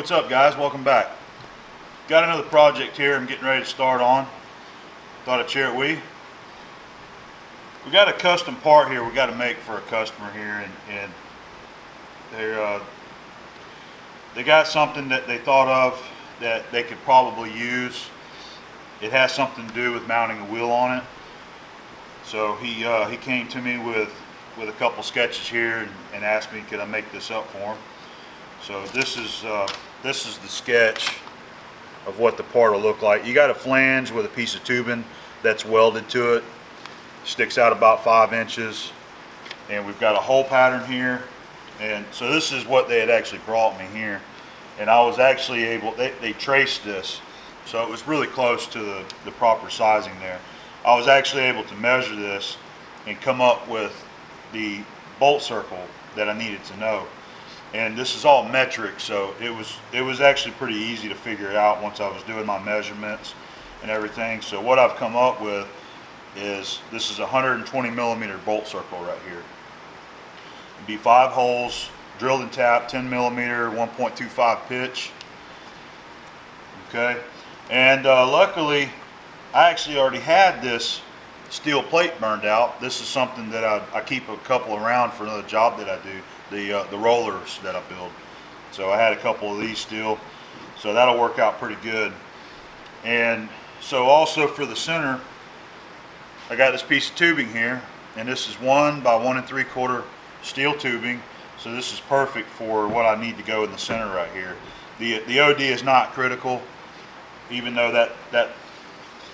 what's up guys? Welcome back. Got another project here I'm getting ready to start on. Thought I'd share it with you. We got a custom part here we got to make for a customer here and, and they're, uh, they got something that they thought of that they could probably use. It has something to do with mounting a wheel on it. So he, uh, he came to me with, with a couple sketches here and, and asked me could I make this up for him. So this is, uh, this is the sketch of what the part will look like. You got a flange with a piece of tubing that's welded to it. Sticks out about five inches. And we've got a hole pattern here. And so this is what they had actually brought me here. And I was actually able, they, they traced this. So it was really close to the, the proper sizing there. I was actually able to measure this and come up with the bolt circle that I needed to know and this is all metric so it was it was actually pretty easy to figure it out once I was doing my measurements and everything. So what I've come up with is this is a 120 millimeter bolt circle right here. It'd be five holes drilled and tapped 10 millimeter 1.25 pitch. Okay? And uh, luckily I actually already had this steel plate burned out. This is something that I, I keep a couple around for another job that I do the uh, the rollers that I build. So I had a couple of these still, so that'll work out pretty good. And so also for the center, I got this piece of tubing here, and this is one by one and three quarter steel tubing. So this is perfect for what I need to go in the center right here. The the OD is not critical, even though that that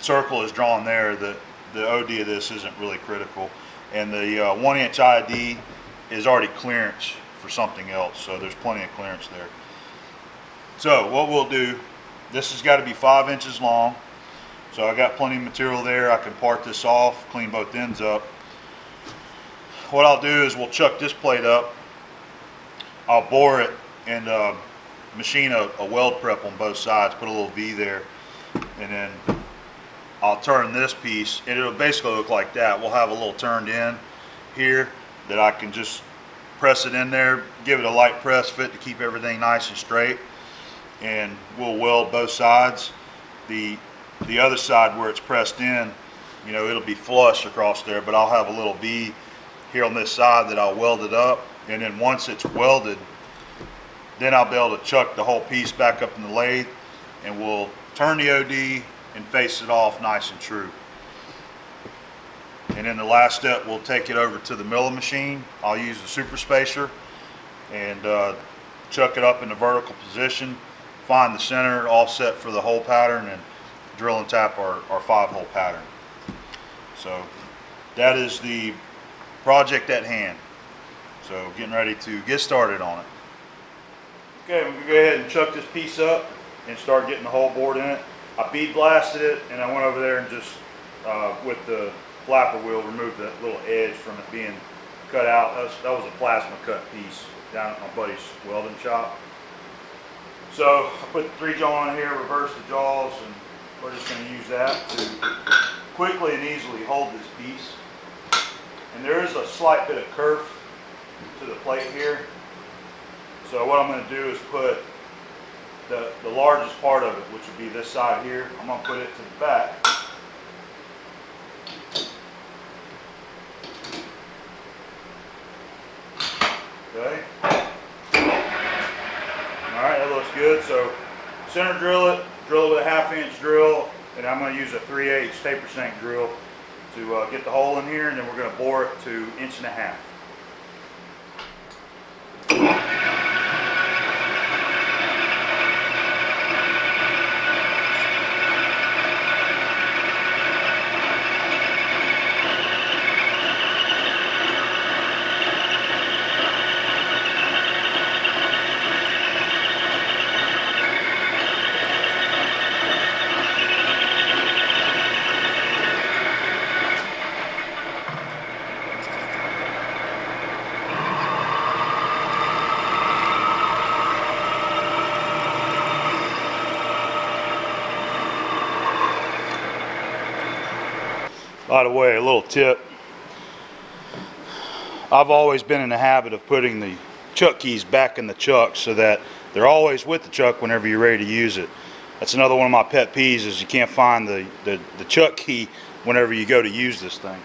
circle is drawn there. The the OD of this isn't really critical, and the uh, one inch ID is already clearance for something else, so there's plenty of clearance there. So what we'll do, this has got to be five inches long, so I got plenty of material there. I can part this off, clean both ends up. What I'll do is we'll chuck this plate up. I'll bore it and uh, machine a, a weld prep on both sides, put a little V there, and then I'll turn this piece, and it'll basically look like that. We'll have a little turned in here, that I can just press it in there, give it a light press fit to keep everything nice and straight. And we'll weld both sides. The, the other side where it's pressed in, you know, it'll be flush across there, but I'll have a little V here on this side that I'll weld it up. And then once it's welded, then I'll be able to chuck the whole piece back up in the lathe and we'll turn the OD and face it off nice and true. And then the last step, we'll take it over to the milling machine. I'll use the super spacer and uh, chuck it up in the vertical position, find the center offset for the hole pattern and drill and tap our, our five hole pattern. So that is the project at hand. So getting ready to get started on it. Okay, we're gonna go ahead and chuck this piece up and start getting the hole bored in it. I bead blasted it and I went over there and just uh, with the flapper wheel removed that little edge from it being cut out. That was, that was a plasma cut piece down at my buddy's welding shop. So I put the three jaw on here, reverse the jaws, and we're just going to use that to quickly and easily hold this piece. And there is a slight bit of kerf to the plate here. So what I'm going to do is put the, the largest part of it, which would be this side here, I'm going to put it to the back. Okay. All right, that looks good. So center drill it, drill it with a half inch drill, and I'm going to use a 3 8 taper shank drill to uh, get the hole in here, and then we're going to bore it to inch and a half. By the way, a little tip. I've always been in the habit of putting the chuck keys back in the chuck so that they're always with the chuck whenever you're ready to use it. That's another one of my pet peeves is you can't find the, the, the chuck key whenever you go to use this thing.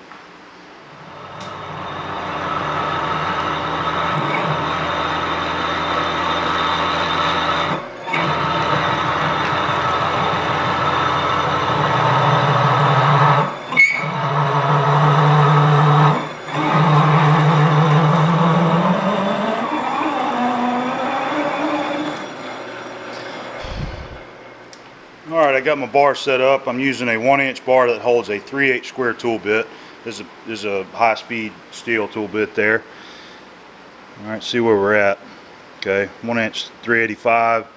Got my bar set up. I'm using a one inch bar that holds a 3 8 square tool bit. This is a, this is a high speed steel tool bit there. All right, see where we're at. Okay, one inch 385,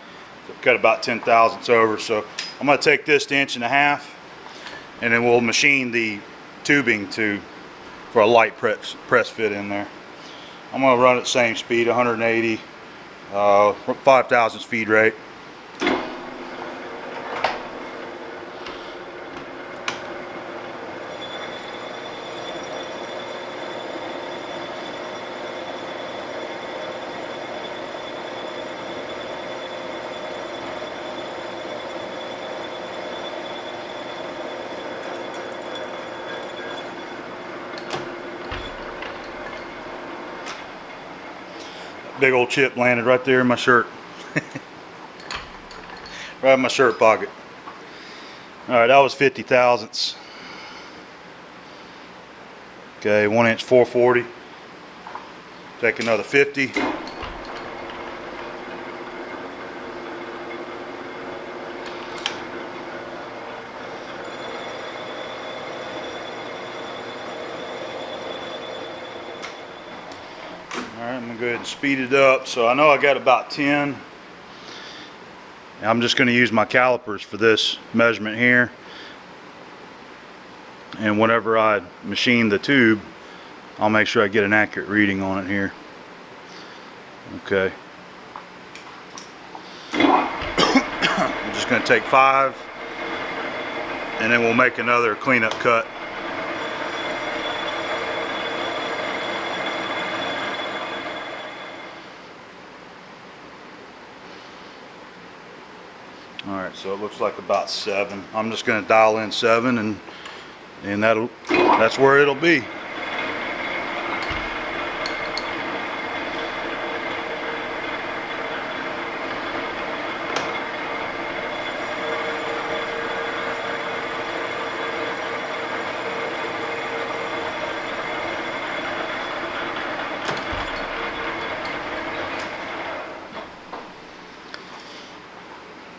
cut about 10 thousandths over. So I'm gonna take this to inch and a half and then we'll machine the tubing to, for a light press, press fit in there. I'm gonna run at the same speed, 180, uh, 5 thousandths feed rate. Chip landed right there in my shirt. right in my shirt pocket. All right, that was 50 thousandths. Okay, one inch 440. Take another 50. Right, I'm gonna go ahead and speed it up. So I know I got about 10. I'm just gonna use my calipers for this measurement here. And whenever I machine the tube, I'll make sure I get an accurate reading on it here. Okay. I'm just gonna take five and then we'll make another cleanup cut. All right, so it looks like about seven. I'm just gonna dial in seven and, and that'll, that's where it'll be.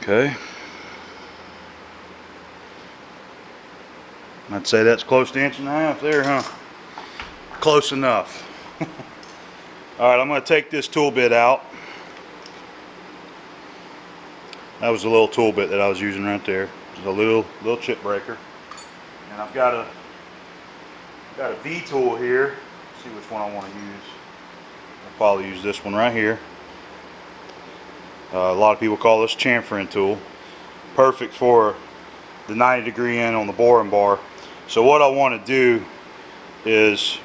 Okay. I'd say that's close to inch and a half there, huh? Close enough. All right, I'm going to take this tool bit out. That was a little tool bit that I was using right there. Just a little little chip breaker. And I've got a got a V tool here. Let's see which one I want to use. I'll probably use this one right here. Uh, a lot of people call this chamfering tool. Perfect for the 90 degree in on the boring bar. So what I want to do is,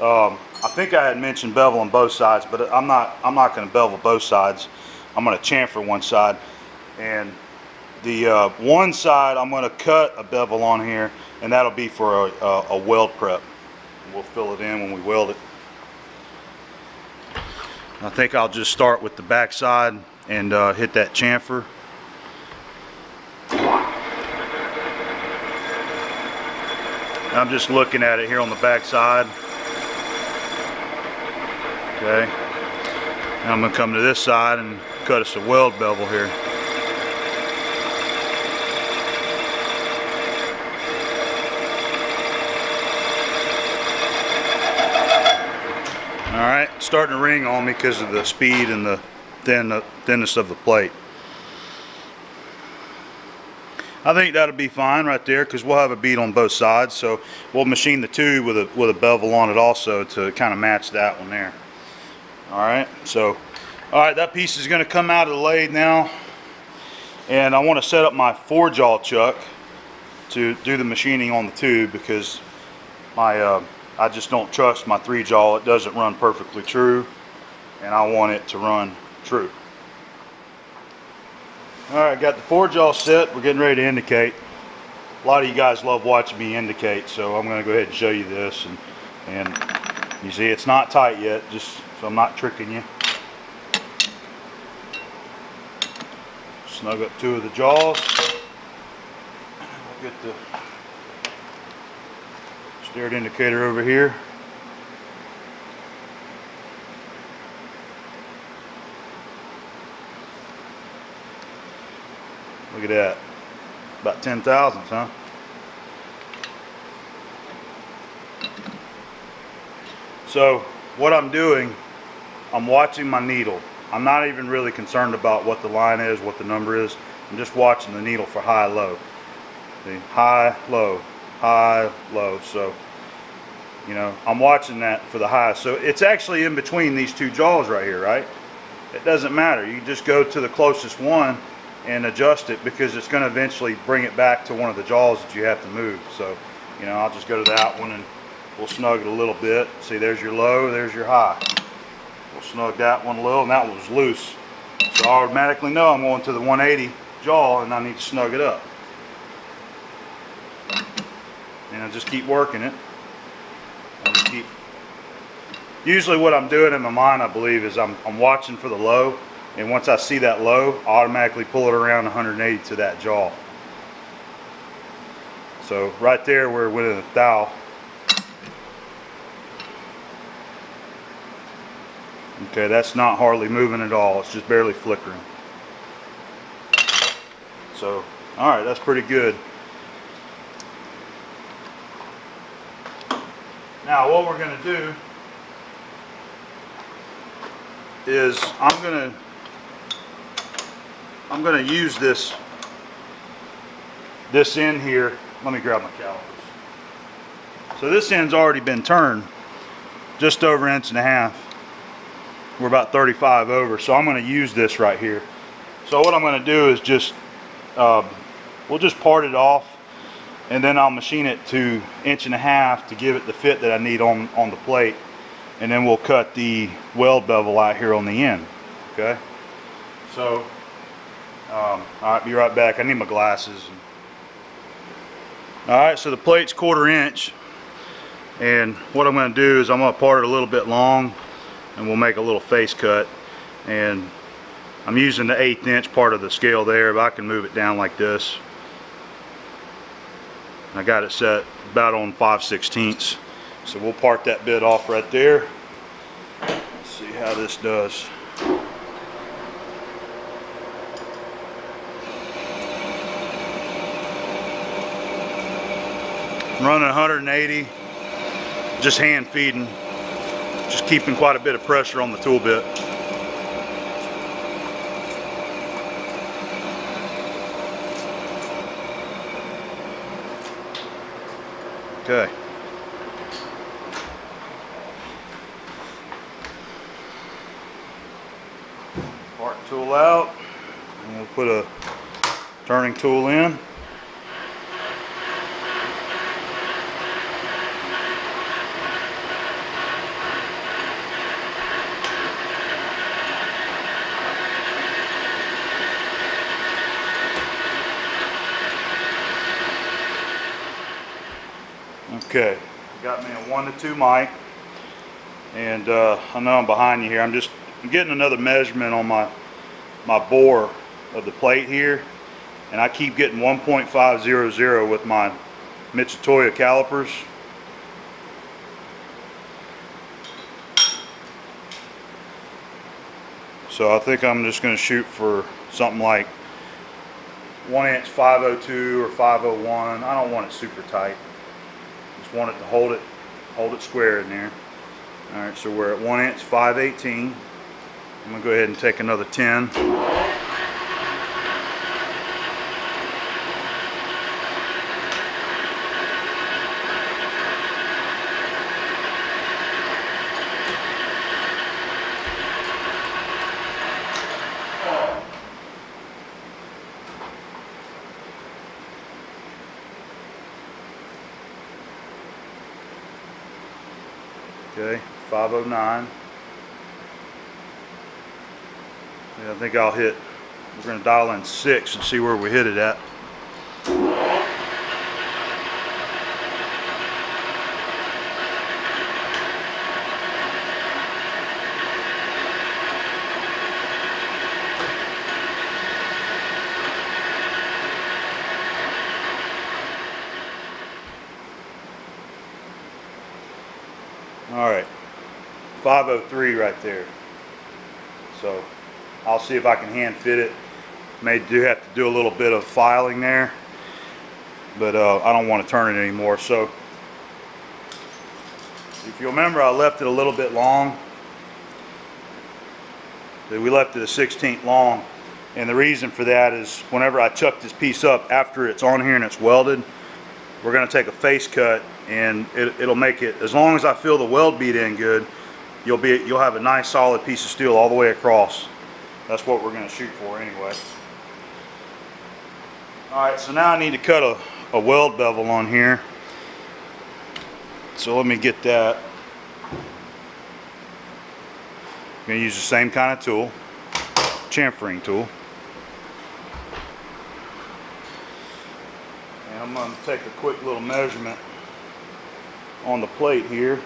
um, I think I had mentioned bevel on both sides, but I'm not. I'm not going to bevel both sides. I'm going to chamfer one side, and the uh, one side I'm going to cut a bevel on here, and that'll be for a, a, a weld prep. We'll fill it in when we weld it. I think I'll just start with the back side and uh, hit that chamfer. I'm just looking at it here on the back side. Okay. Now I'm going to come to this side and cut us a weld bevel here. All right, starting to ring on me because of the speed and the thin, uh, thinness of the plate. I think that'll be fine right there because we'll have a bead on both sides. So we'll machine the tube with a with a bevel on it also to kind of match that one there. All right, so all right, that piece is going to come out of the lathe now, and I want to set up my four jaw chuck to do the machining on the tube because my uh, I just don't trust my three jaw. It doesn't run perfectly true, and I want it to run true. All right, got the four jaw all set. We're getting ready to indicate. A lot of you guys love watching me indicate, so I'm going to go ahead and show you this. And, and you see it's not tight yet, just so I'm not tricking you. Snug up two of the jaws. We'll get the Starrett indicator over here. Look at that. About 10 thousandths, huh? So what I'm doing, I'm watching my needle. I'm not even really concerned about what the line is, what the number is. I'm just watching the needle for high, low. See, high, low, high, low. So, you know, I'm watching that for the high. So it's actually in between these two jaws right here, right? It doesn't matter. You just go to the closest one and adjust it because it's going to eventually bring it back to one of the jaws that you have to move. So, you know, I'll just go to that one and we'll snug it a little bit. See, there's your low, there's your high. We'll snug that one a little, and that one was loose. So I automatically know I'm going to the 180 jaw and I need to snug it up. And I just keep working it. Keep. Usually what I'm doing in my mind, I believe, is I'm, I'm watching for the low. And once I see that low, automatically pull it around 180 to that jaw. So right there, we're within a thou. Okay, that's not hardly moving at all. It's just barely flickering. So, all right, that's pretty good. Now, what we're going to do is I'm going to I'm going to use this this end here. Let me grab my calipers. So this end's already been turned just over an inch and a half. We're about 35 over, so I'm going to use this right here. So what I'm going to do is just, uh, we'll just part it off and then I'll machine it to inch and a half to give it the fit that I need on, on the plate. And then we'll cut the weld bevel out here on the end, okay? So, um, all right, be right back. I need my glasses. All right, so the plate's quarter inch. And what I'm gonna do is I'm gonna part it a little bit long and we'll make a little face cut and I'm using the eighth inch part of the scale there but I can move it down like this I got it set about on 5 16ths so we'll part that bit off right there Let's see how this does running 180 just hand feeding just keeping quite a bit of pressure on the tool bit. Okay. Part tool out, and we'll put a turning tool in. Okay, got me a one to two mic, and uh, I know I'm behind you here. I'm just I'm getting another measurement on my my bore of the plate here, and I keep getting 1.500 with my Mitutoyo calipers. So I think I'm just going to shoot for something like 1 inch 502 or 501. I don't want it super tight. Just want it to hold it, hold it square in there. All right, so we're at one inch 518. I'm gonna go ahead and take another 10. Okay, 509. Yeah, I think I'll hit, we're gonna dial in six and see where we hit it at. All right, 503 right there. So I'll see if I can hand fit it. May do have to do a little bit of filing there, but uh, I don't want to turn it anymore. So if you remember, I left it a little bit long. We left it a 16th long. And the reason for that is whenever I chuck this piece up after it's on here and it's welded, we're going to take a face cut and it, it'll make it, as long as I feel the weld bead in good, you'll be, you'll have a nice solid piece of steel all the way across. That's what we're going to shoot for anyway. Alright, so now I need to cut a, a weld bevel on here. So let me get that. I'm going to use the same kind of tool, chamfering tool. And I'm going to take a quick little measurement on the plate here.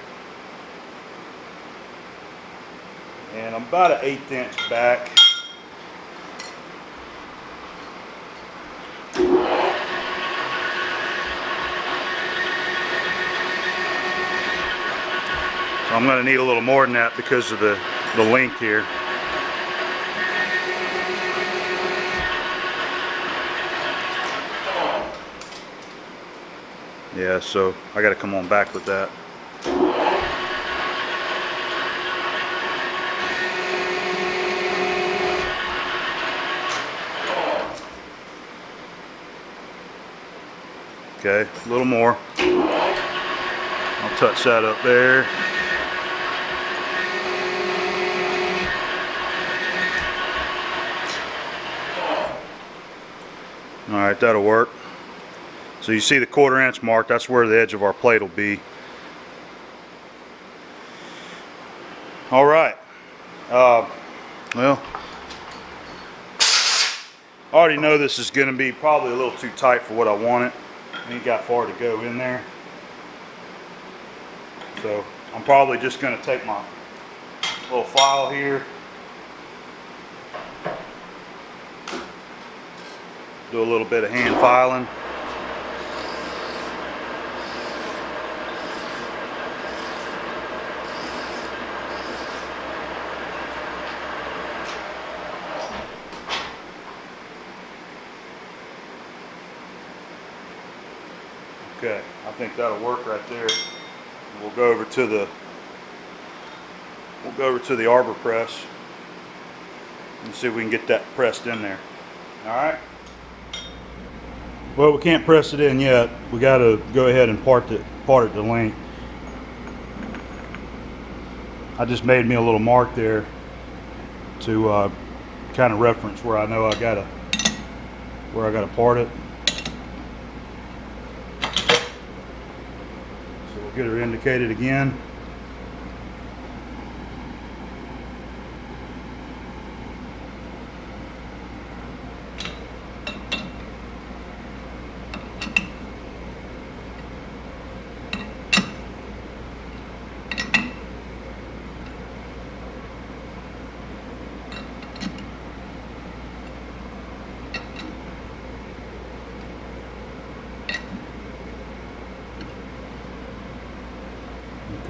And I'm about an eighth inch back. So I'm going to need a little more than that because of the, the length here. Yeah, so I got to come on back with that. Okay, a little more. I'll touch that up there. All right, that'll work. So you see the quarter inch mark, that's where the edge of our plate will be. All right. Uh, well, I already know this is going to be probably a little too tight for what I want it. Ain't got far to go in there. So I'm probably just going to take my little file here. Do a little bit of hand filing. Okay, I think that'll work right there. We'll go over to the we'll go over to the arbor press and see if we can get that pressed in there. All right. Well, we can't press it in yet. We got to go ahead and part it part it to length. I just made me a little mark there to uh, kind of reference where I know I gotta where I gotta part it. So we'll get her indicated again.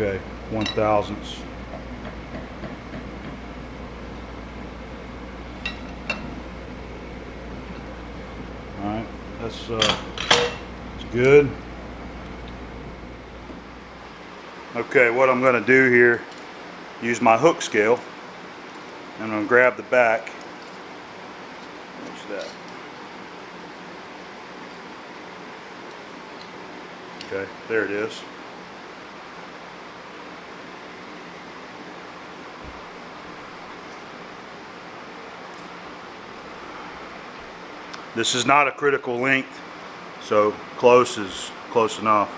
Okay, one thousandths. All right, that's uh, it's good. Okay, what I'm going to do here, use my hook scale. I'm going to grab the back. What's that? Okay, there it is. This is not a critical length, so close is close enough.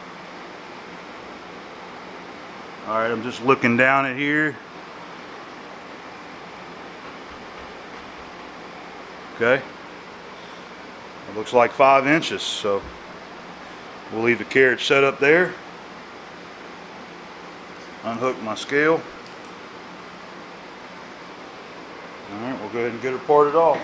All right, I'm just looking down at here. Okay. It looks like five inches, so we'll leave the carriage set up there. Unhook my scale. Alright, we'll go ahead and get her parted off.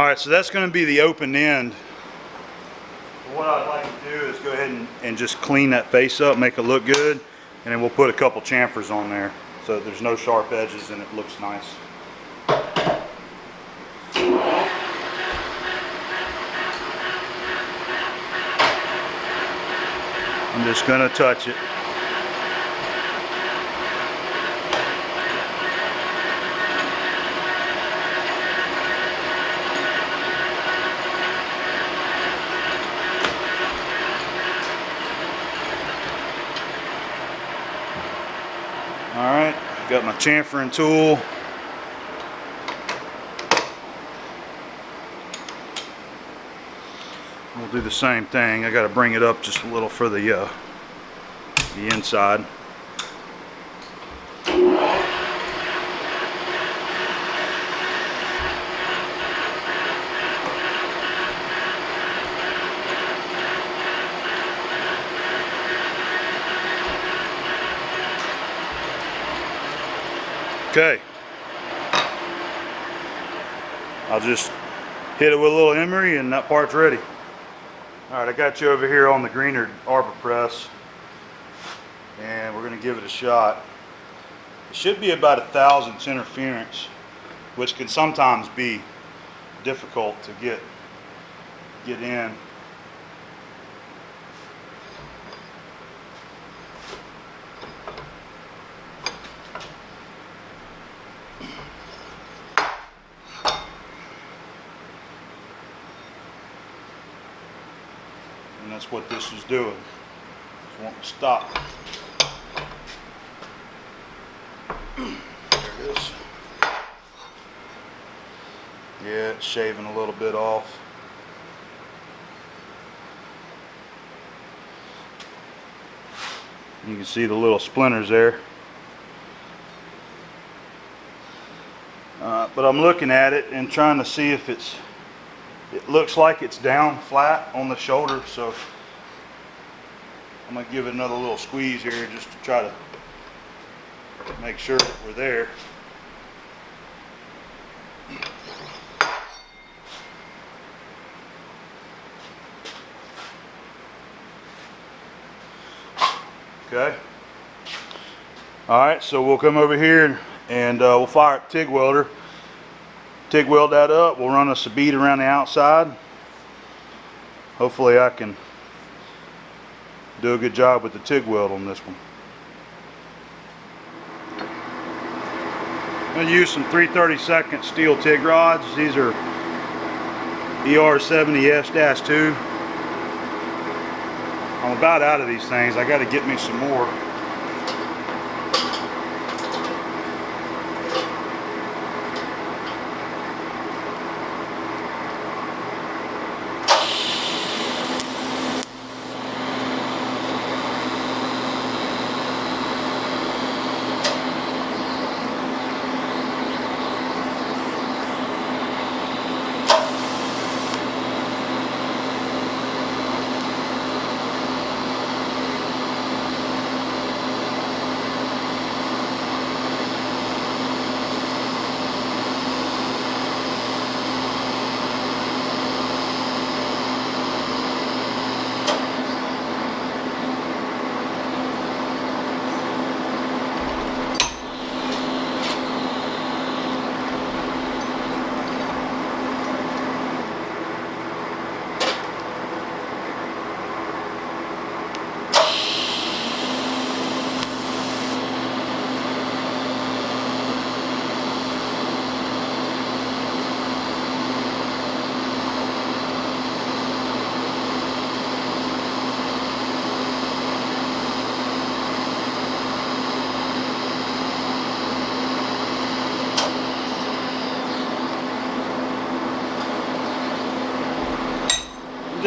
All right, so that's going to be the open end. What I'd like to do is go ahead and, and just clean that face up, make it look good, and then we'll put a couple chamfers on there so there's no sharp edges and it looks nice. I'm just going to touch it. All right, got my chamfering tool. We'll do the same thing. I got to bring it up just a little for the uh, the inside. Okay. I'll just hit it with a little emery and that part's ready. Alright, I got you over here on the Greenerd Arbor Press and we're to give it a shot. It should be about a thousandths interference, which can sometimes be difficult to get get in. And what this is doing. It's wanting to stop. There it is. Yeah, it's shaving a little bit off. You can see the little splinters there. Uh, but I'm looking at it and trying to see if it's it looks like it's down flat on the shoulder so I'm gonna give it another little squeeze here just to try to make sure that we're there okay all right so we'll come over here and, uh, we'll fire up TIG welder TIG weld that up. We'll run a bead around the outside. Hopefully I can do a good job with the TIG weld on this one. I'm going to use some 332nd steel TIG rods. These are ER70S-2. I'm about out of these things. I got to get me some more.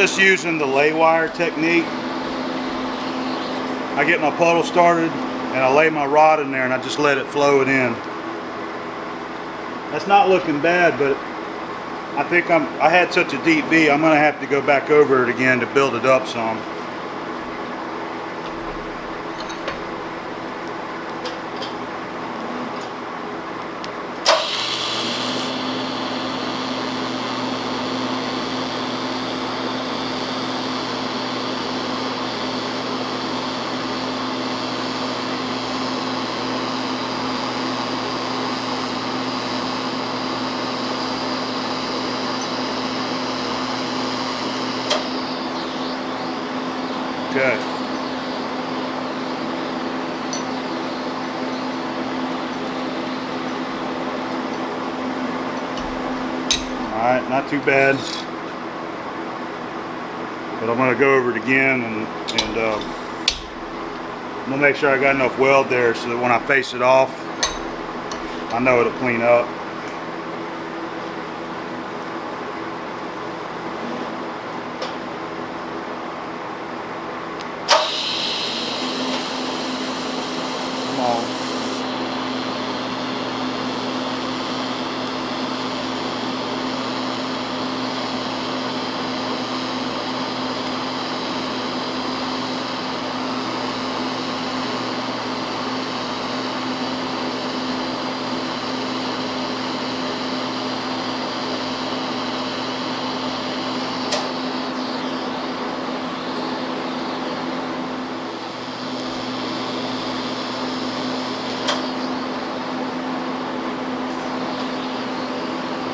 Just using the lay wire technique. I get my puddle started and I lay my rod in there and I just let it flow it in. That's not looking bad, but I think I'm, I had such a deep V, I'm gonna have to go back over it again to build it up some. Okay. Alright, not too bad. But I'm to go over it again and, and uh, going to make sure I got enough weld there so that when I face it off, I know it'll clean up.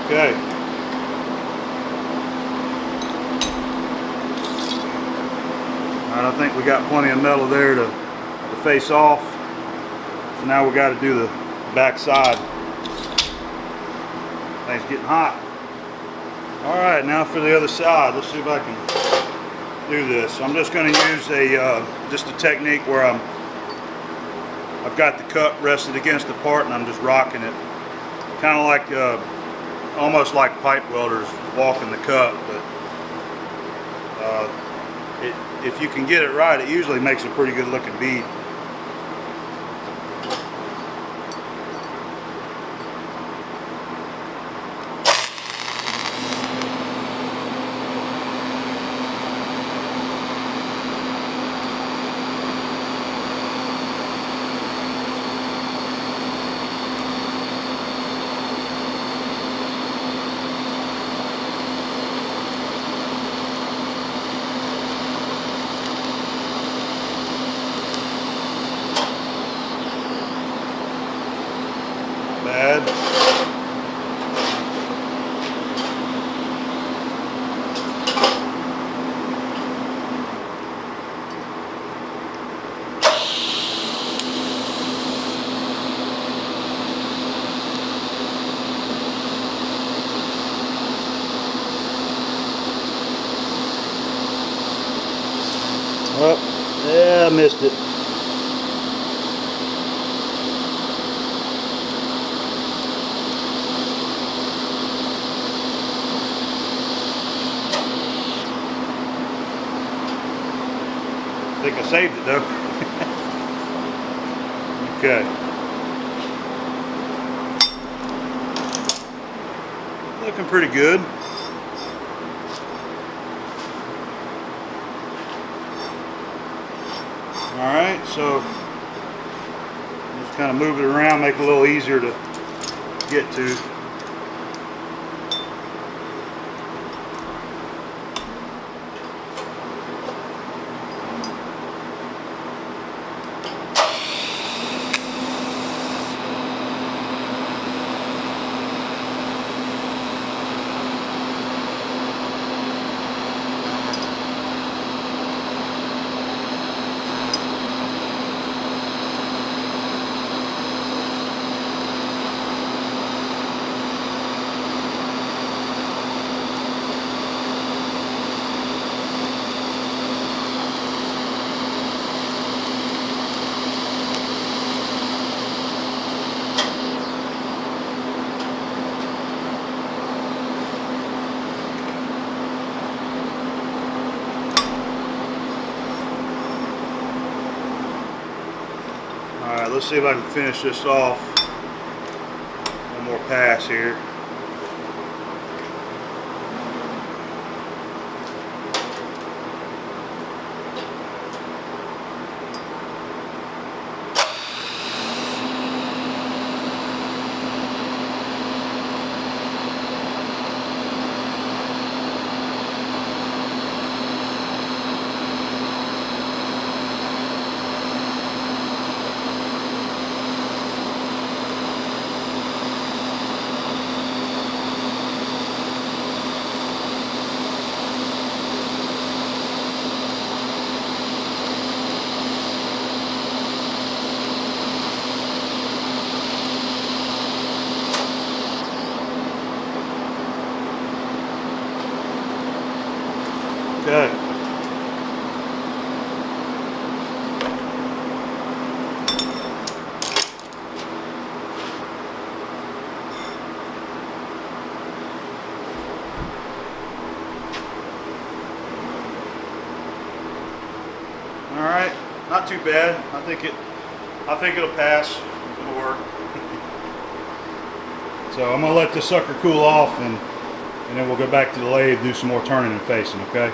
Okay. Alright, I think we got plenty of metal there to, to face off. So now we got to do the back side. Things getting hot. Alright, now for the other side. Let's see if I can do this. I'm just going to use a uh, just a technique where I'm I've got the cup rested against the part and I'm just rocking it. Kind of like uh, almost like pipe welders walking the cup, but uh, it, if you can get it right, it usually makes a pretty good looking bead. Bad. Oh, yeah, I missed it. I think I saved it though. okay. Looking pretty good. Alright, so just kind of move it around, make it a little easier to get to. Let's see if I can finish this off. One more pass here. Okay. All right, not too bad. I think it, I think it'll pass. It'll work. So I'm gonna let this sucker cool off and, and then we'll go back to the lathe, do some more turning and facing, okay?